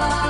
Bye.